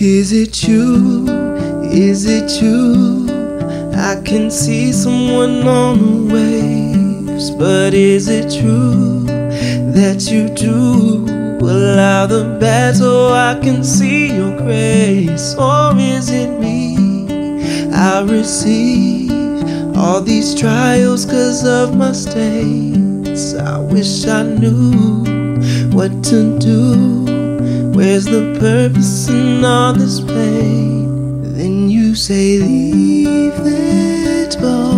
Is it you? Is it you? I can see someone on the waves, but is it true that you do allow the bad so I can see your grace? Or is it me? I receive all these trials cause of my states. I wish I knew what to do. Where's the purpose in all this pain? Then you say, Leave that boat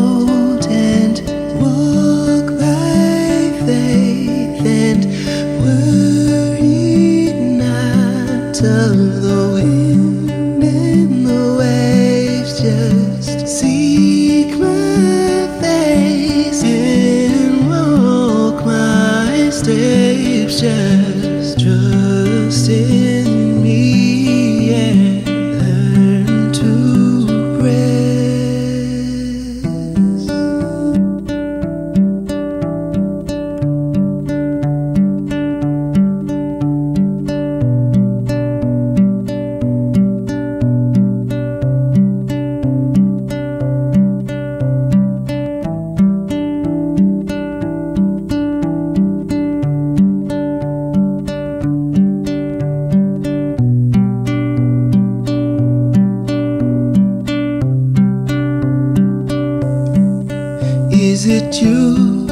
Is it you?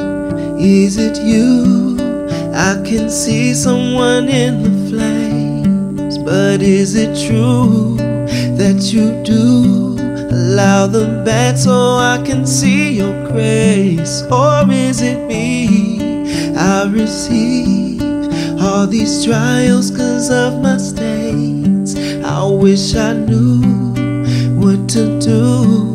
Is it you? I can see someone in the flames, but is it true that you do allow the bad so I can see your grace? Or is it me? I receive all these trials cause of my stains. I wish I knew what to do.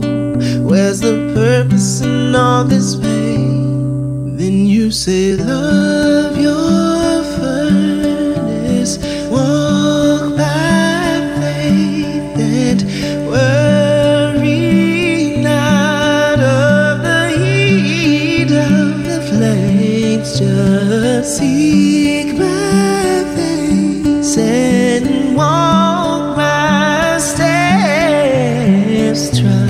Where's the purpose in all this pain? Then you say, Love your furnace, walk by faith and worry not of the heat of the flames. Just seek by faith and walk my steps. Try